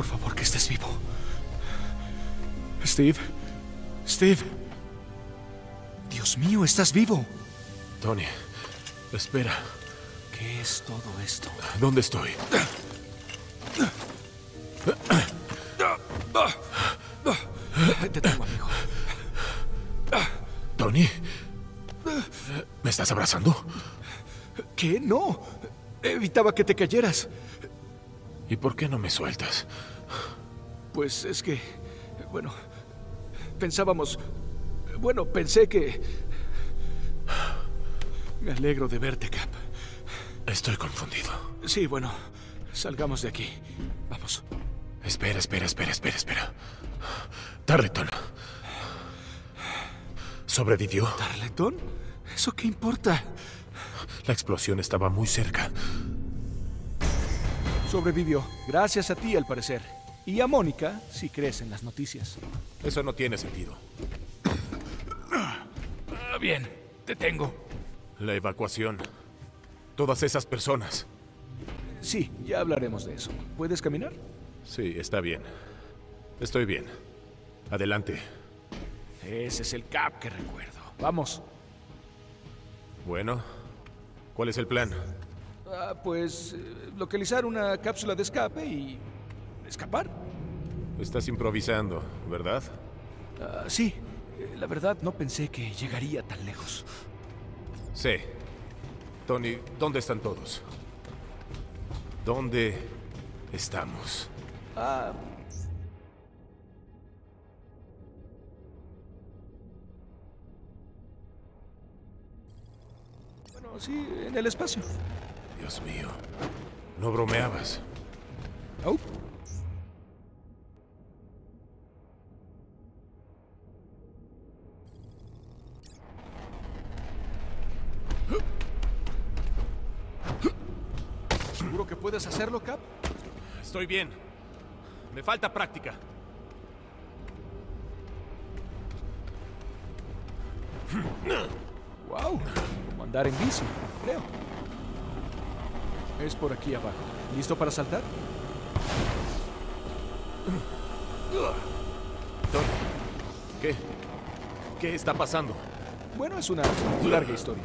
Por favor, que estés vivo. Steve. Steve. Dios mío, estás vivo. Tony, espera. ¿Qué es todo esto? ¿Dónde estoy? Te tengo, amigo. Tony, ¿me estás abrazando? ¿Qué? No. Evitaba que te cayeras. ¿Y por qué no me sueltas? Pues es que, bueno, pensábamos, bueno, pensé que... Me alegro de verte, Cap. Estoy confundido. Sí, bueno, salgamos de aquí. Vamos. Espera, espera, espera, espera, espera. Tarleton. ¿Sobrevivió? ¿Tarleton? ¿Eso qué importa? La explosión estaba muy cerca. Sobrevivió. Gracias a ti, al parecer. Y a Mónica, si crees en las noticias. Eso no tiene sentido. Ah, bien, te tengo. La evacuación. Todas esas personas. Sí, ya hablaremos de eso. ¿Puedes caminar? Sí, está bien. Estoy bien. Adelante. Ese es el Cap que recuerdo. Vamos. Bueno, ¿cuál es el plan? Ah, pues eh, localizar una cápsula de escape y escapar. Estás improvisando, ¿verdad? Ah, sí, eh, la verdad no pensé que llegaría tan lejos. Sí. Tony, ¿dónde están todos? ¿Dónde estamos? Ah. Bueno, sí, en el espacio. Dios mío. No bromeabas. Oh. ¿Seguro que puedes hacerlo, Cap? Estoy bien. Me falta práctica. Wow, como andar en bici, creo. Es por aquí abajo. ¿Listo para saltar? Tony, ¿qué? ¿Qué está pasando? Bueno, es una larga historia.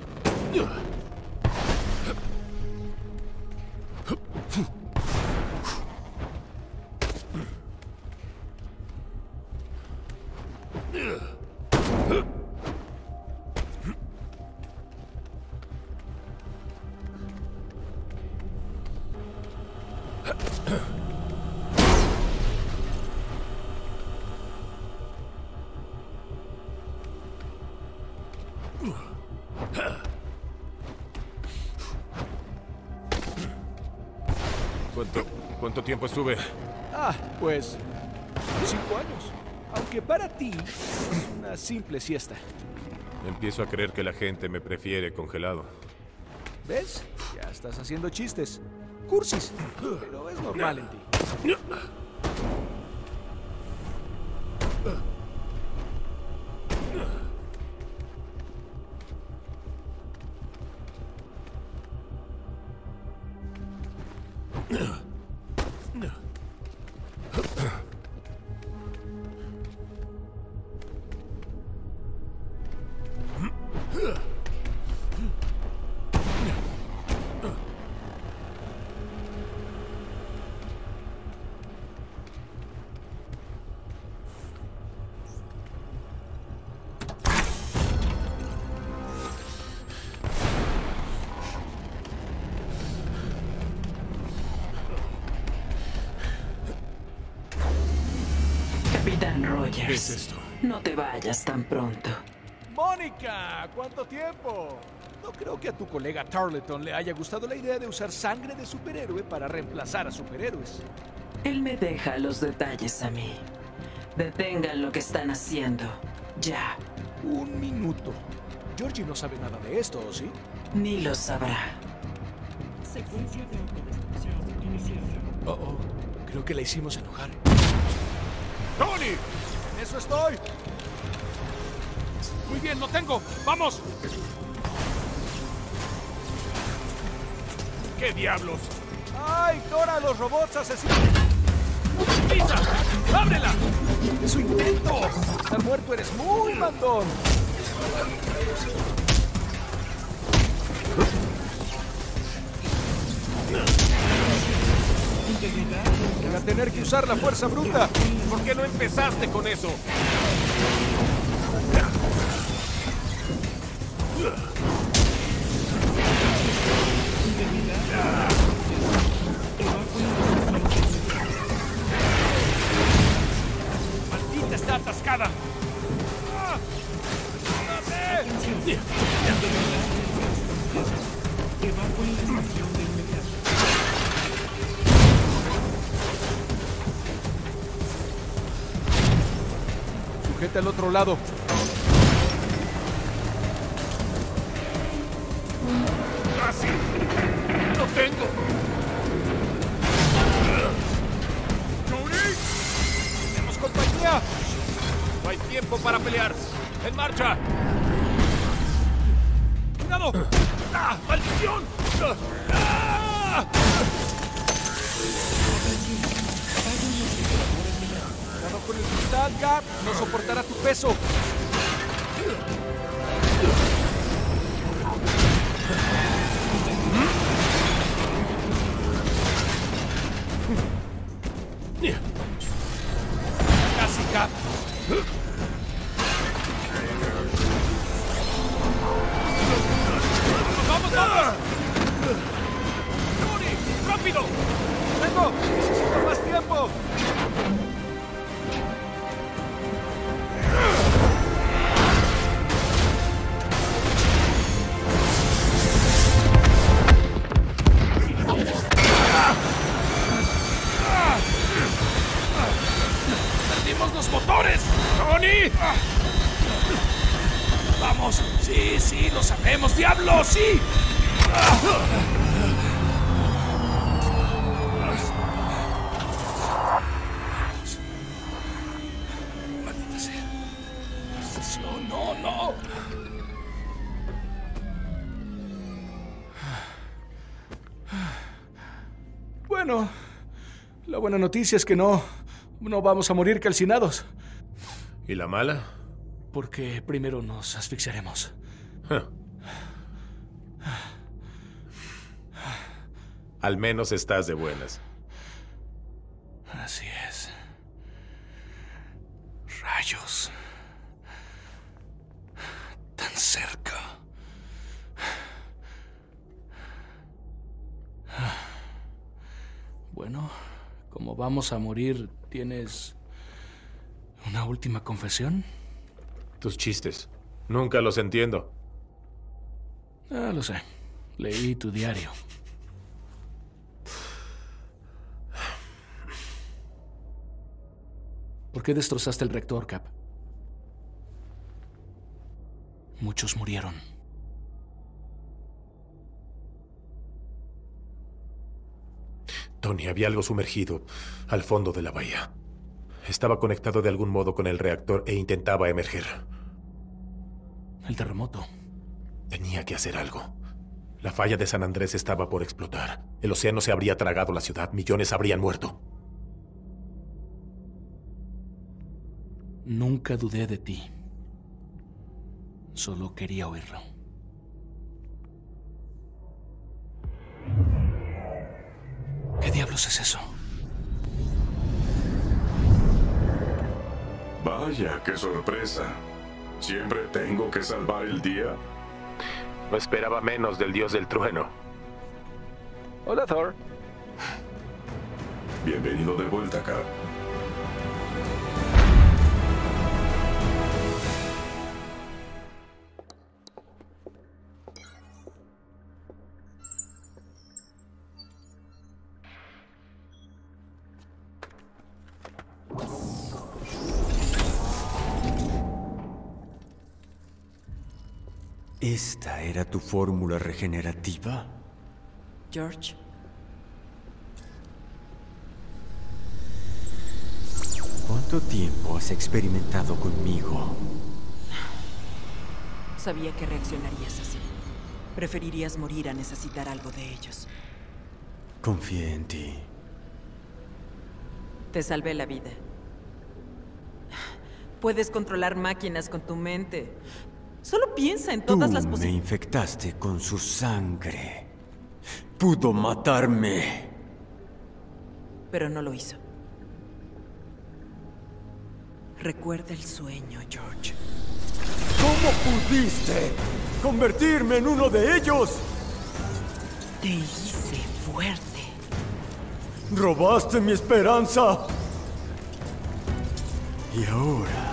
¿Cuánto, cuánto tiempo estuve? Ah, pues cinco años. Aunque para ti una simple siesta. Empiezo a creer que la gente me prefiere congelado. ¿Ves? Ya estás haciendo chistes. Cursis. Pero es normal en ti. Capitán Rogers. ¿Qué es esto? No te vayas tan pronto. ¡Mónica! ¿Cuánto tiempo? No creo que a tu colega Tarleton le haya gustado la idea de usar sangre de superhéroe para reemplazar a superhéroes. Él me deja los detalles a mí. Detengan lo que están haciendo. Ya. Un minuto. Georgie no sabe nada de esto, ¿o sí? Ni lo sabrá. Secuencia de autodestrucción iniciada. Oh, oh. Creo que la hicimos enojar. ¡Tony! ¡En eso estoy! Muy bien, lo tengo. ¡Vamos! ¿Qué diablos? ¡Ay, Dora, los robots asesinos! ¡Pisa! ¡Ábrela! ¡Es su intento! Estar muerto eres muy mandón. Voy a tener que usar la fuerza bruta. ¿Por qué no empezaste con eso? ¡Maldita está atascada! Sujeta al otro lado. ¡Casi! ¡Lo tengo! ¡Tony! ¡Tenemos compañía! No hay tiempo para pelear. ¡En marcha! ¡Cuidado! ¡Ah! ¡Maldición! Con el cristal, Cap. No soportará tu peso. Bueno, la buena noticia es que no, no vamos a morir calcinados, ¿Y la mala? porque primero nos asfixiaremos. Al menos estás de buenas. Así es. Rayos. Tan cerca. Bueno, como vamos a morir, ¿tienes una última confesión? Tus chistes. Nunca los entiendo. Ah, lo sé. Leí tu diario. ¿Por qué destrozaste el reactor, Cap? Muchos murieron. Tony, había algo sumergido al fondo de la bahía. Estaba conectado de algún modo con el reactor e intentaba emerger. El terremoto. Tenía que hacer algo. La falla de San Andrés estaba por explotar. El océano se habría tragado la ciudad. Millones habrían muerto. Nunca dudé de ti. Solo quería oírlo. Diablos es eso? Vaya, qué sorpresa. ¿Siempre tengo que salvar el día? No esperaba menos del dios del trueno. Hola, Thor. Bienvenido de vuelta acá. ¿Esta era tu fórmula regenerativa? George, ¿Cuánto tiempo has experimentado conmigo? sabía que reaccionarías así. Preferirías morir a necesitar algo de ellos. Confié en ti. Te salvé la vida. Puedes controlar máquinas con tu mente. Solo piensa en todas Tú las me posibilidades. infectaste con su sangre. Pudo matarme. Pero no lo hizo. Recuerda el sueño, George. ¿Cómo pudiste convertirme en uno de ellos? Te hice fuerte. Robaste mi esperanza. Y ahora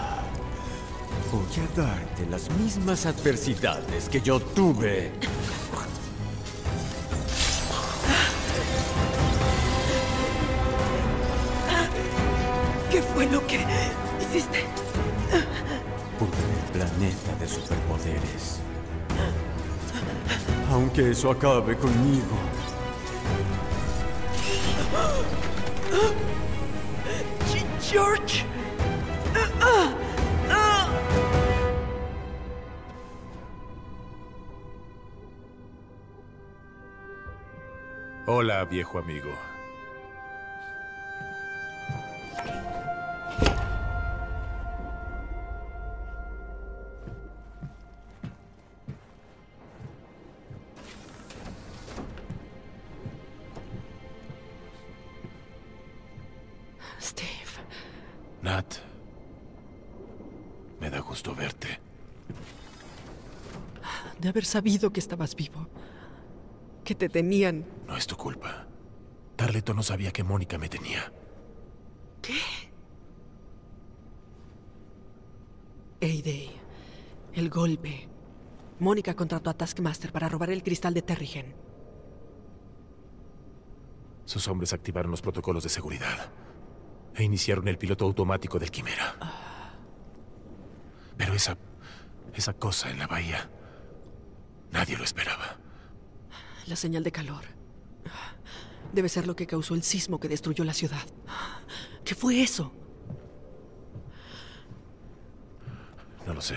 voy a darte las mismas adversidades que yo tuve. ¿Qué fue lo que hiciste? Pude el planeta de superpoderes. Aunque eso acabe conmigo. George. Hola, viejo amigo. Steve. Nat. Me da gusto verte. De haber sabido que estabas vivo. Que te tenían. No es tu culpa. Tarleton no sabía que Mónica me tenía. Day. El golpe. Mónica contrató a Taskmaster para robar el cristal de Terrigen. Sus hombres activaron los protocolos de seguridad e iniciaron el piloto automático del Quimera. Pero esa. esa cosa en la bahía. Nadie lo esperaba. La señal de calor. Debe ser lo que causó el sismo que destruyó la ciudad. ¿Qué fue eso? No lo sé.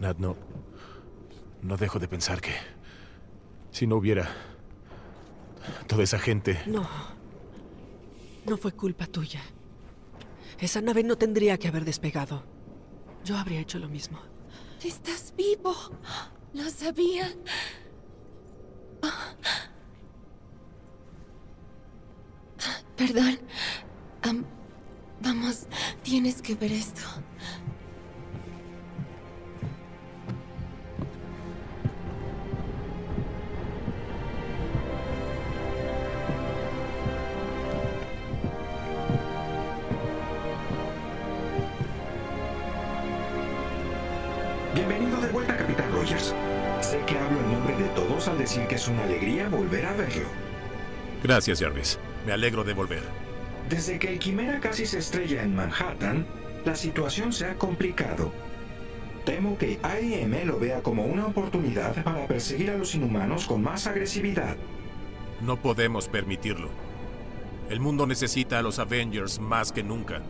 Nat, no. No dejo de pensar que. Si no hubiera. Toda esa gente. No. No fue culpa tuya. Esa nave no tendría que haber despegado. Yo habría hecho lo mismo. Estás vivo. Lo sabía. Perdón. Am, vamos, tienes que ver esto. Volver a verlo. Gracias, Jarvis. Me alegro de volver. Desde que el Quimera casi se estrella en Manhattan, la situación se ha complicado. Temo que AIM lo vea como una oportunidad para perseguir a los inhumanos con más agresividad. No podemos permitirlo. El mundo necesita a los Avengers más que nunca.